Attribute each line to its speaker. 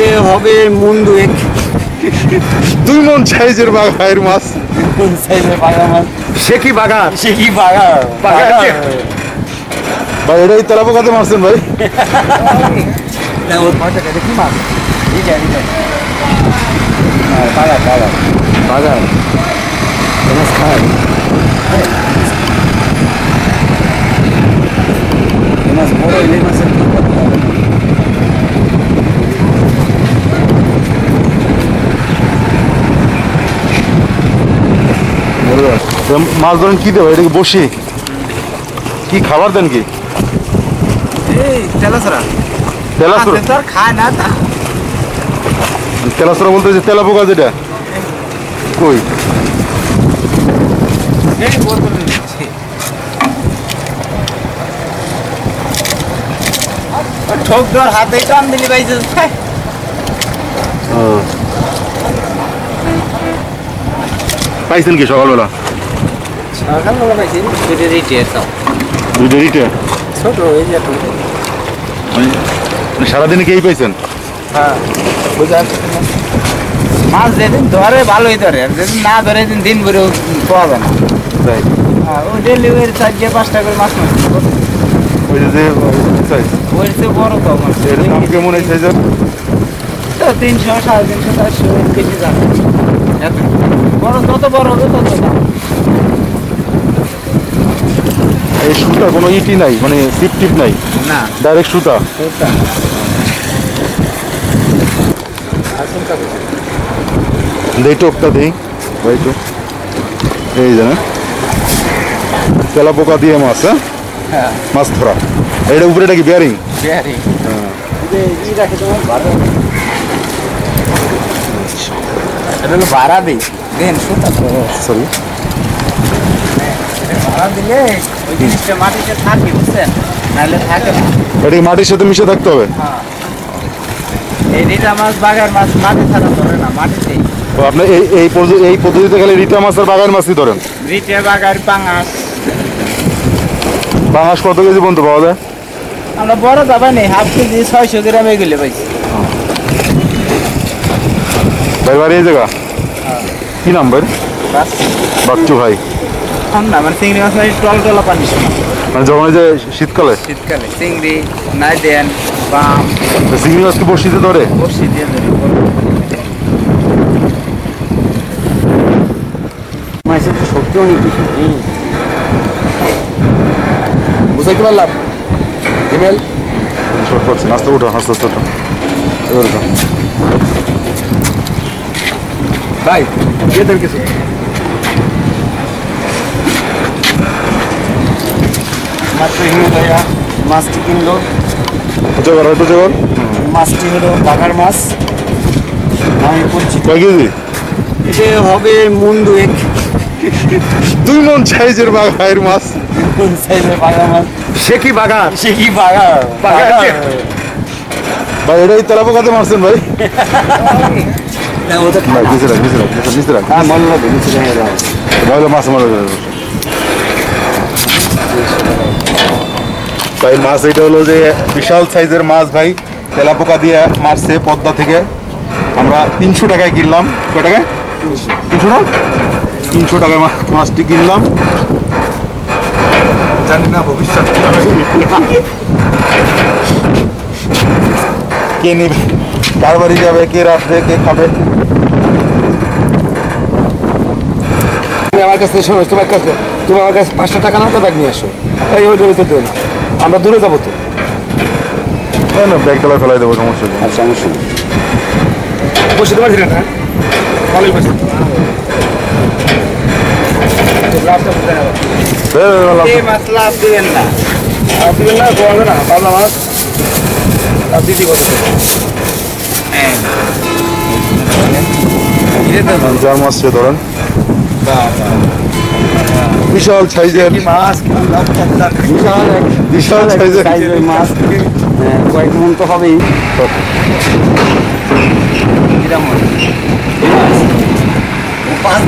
Speaker 1: এতে হবে মন দুয়েক।
Speaker 2: দুই মন সাইজের বাঘায়ের মাছ।
Speaker 1: বাগা
Speaker 2: সে কি বাঘা?
Speaker 1: সে কি বাগা
Speaker 2: বাগা কে? ভাই এটাই তেলা পোকাতে মারছেন ভাই।
Speaker 1: কি? মাছ? হ্যাঁ বাগা বাগা বাগা মাছ খায় এই মাছ বড় ইলিশ মাছের কি করতে হবে?
Speaker 2: তো মাছ ধরেন কি দেবো? এটা কি বসি। কি খাবার দেন কি?
Speaker 1: তেলাসরা
Speaker 2: তেলাসরা
Speaker 1: তো আর খায় না তা
Speaker 2: তেলাসরা বলতে যে তেলা পোকা যেটা। কই?
Speaker 1: ঠোক ধর হাতে টান দিলি পাইছে
Speaker 2: পাইছেন কি সকালবেলা?
Speaker 1: সকালবেলা পাইছি দুটো রেটে এসব
Speaker 2: দুইটা রিটে
Speaker 1: ছোট এই যে
Speaker 2: সারাদিনে কেই পাইছেন?
Speaker 1: হ্যাঁ বুঝা মাছ যেদিন ধরে ভালোই ধরে যেদিন না ধরে দিন দিন ভরে পাওয়া যায় না। হ্যাঁ ওই ডেলিভারি চারটে পাঁচটা করে মাছ মাছ
Speaker 2: ওই যে
Speaker 1: ওই যে বড় তো মাছ
Speaker 2: এর দাম কেমন এই সাইজের
Speaker 1: তো তিনশো সাড়ে তিনশো চারশো কেজি যাবে এত। বড় যত বড় হবে তত দাম
Speaker 2: এই সুতা কোনো ইটি নাই মানে টিপ টিপ নাই।
Speaker 1: না।
Speaker 2: ডাইরেক্ট সুতা
Speaker 1: কাকু
Speaker 2: দেই টোকটা দেই। ভাই তো। এই যে না। তেলা পোকা দিয়ে মাছ হ্যাঁ?
Speaker 1: হ্যাঁ।
Speaker 2: মাছ ধরা। এটা উপরে এটা কি বিয়ারিং
Speaker 1: তোমার ভাড়া। এটা হলো ভাড়া দিই। দেন সুতা তো
Speaker 2: সরি
Speaker 1: দিলে ওই জিনিসটা মাটিতে থাকে বুঝছেন নাহলে থাকে না
Speaker 2: এটা কি মাটির সাথে মিশে থাকতে হবে?
Speaker 1: হ্যাঁ এই রিটা মাছ বাগার মাছ মাটি ছাড়া ধরে না মাটিতেই।
Speaker 2: আপনি এই এই এই পদ্ধতিতে গেলে রিটা মাছ আর বাগান মাছই ধরেন?
Speaker 1: রিটে বাগার পাঙাশ।
Speaker 2: কত কেজি পর্যন্ত পাওয়া যায়?
Speaker 1: আমরা বড় দাবা নেই হাফ কেজি ছয়শো গ্রাম এগুলো পাইছি।
Speaker 2: ভাই বাড়ি এই জায়গা? কি নাম ভাই?
Speaker 1: বাস
Speaker 2: বাচ্চু ভাই।
Speaker 1: ঠান্ডা মানে চিংড়ি মাছ মানে টল টলা পানি
Speaker 2: মানে যখন এই যে শীতকালে?
Speaker 1: শীতকালে চিংড়ি নাইডেন বাম
Speaker 2: চিংড়ি মাছ কি বসিতে ধরে?
Speaker 1: বসি দিয়ে ধরি। মাছের শক্তি অনেক বেশি।
Speaker 3: বুঝাইতে পারলাম? ইমেল
Speaker 2: শর্ট করছে আস্তে উঠো আস্তে আস্তে উঠো। এবার উঠো।
Speaker 3: ভাই দিয়ে দেন কিছু
Speaker 1: মাত্র হিমে ভাইয়া মাছটি কিনলো।
Speaker 2: কর উঁচু কর
Speaker 1: মাছটি হলো বাঘার মাছ। আমি পরিচিত।
Speaker 2: কয় কেজি?
Speaker 1: হবে মন দুয়েক
Speaker 2: দুই মন সাইজের বাঘায়ের মাছ।
Speaker 1: সাইজের বাঘা মাছ।
Speaker 2: সে কি বাঘা
Speaker 1: সে কি বাঘা?
Speaker 2: ভাই এটাই তেলা পোকাতে মারছেন ভাই।
Speaker 1: না ও
Speaker 2: নিচে রাখ নিচে রাখ নিচে- নিচে রাখ।
Speaker 1: হ্যাঁ মনে লাগে নিচে দেখে
Speaker 2: মাছ মারা যাবে। ভাই, মাছ এটা হলো যে বিশাল সাইজের মাছ ভাই। তেলাপোকা দিয়ে মারছে পদ্মা থেকে। আমরা তিনশো টাকায় কিনলাম। কয় টাকায়? তিনশো না? তিনশো টাকায় মাছটি কিনলাম। জানি না, ভবিষ্যৎ কে নেবে? কার বাড়ি যাবে? কে রাখবে কে খাবে?
Speaker 3: তুমি আমার কাছে শোনো তোমার কাছে তুমি আমার কাছে পাঁচশো টাকা নাও তো ব্যাগ নিয়ে আসো এই ওই জমিতে দেবে না আমরা দূরে যাব তো।
Speaker 2: না না ব্যাগ তলায় ফেলাই দেবো সমস্যা নেই।
Speaker 3: আচ্ছা সমস্যা নেই। বসে তোমার ছিলেন হ্যাঁ? ভালোই বসে।
Speaker 2: লাভ
Speaker 1: এই মাছ লাভ দিবেন না।
Speaker 3: আপনি না গোয়াবে না পাবলা মাছ আর কত
Speaker 1: হ্যাঁ
Speaker 2: ধরেন। বিশাল সাইজের।
Speaker 1: বিশাল
Speaker 2: বিশাল সাইজের।
Speaker 1: মাছ হ্যাঁ, কয়েক মন তো হবেই? পাঁচ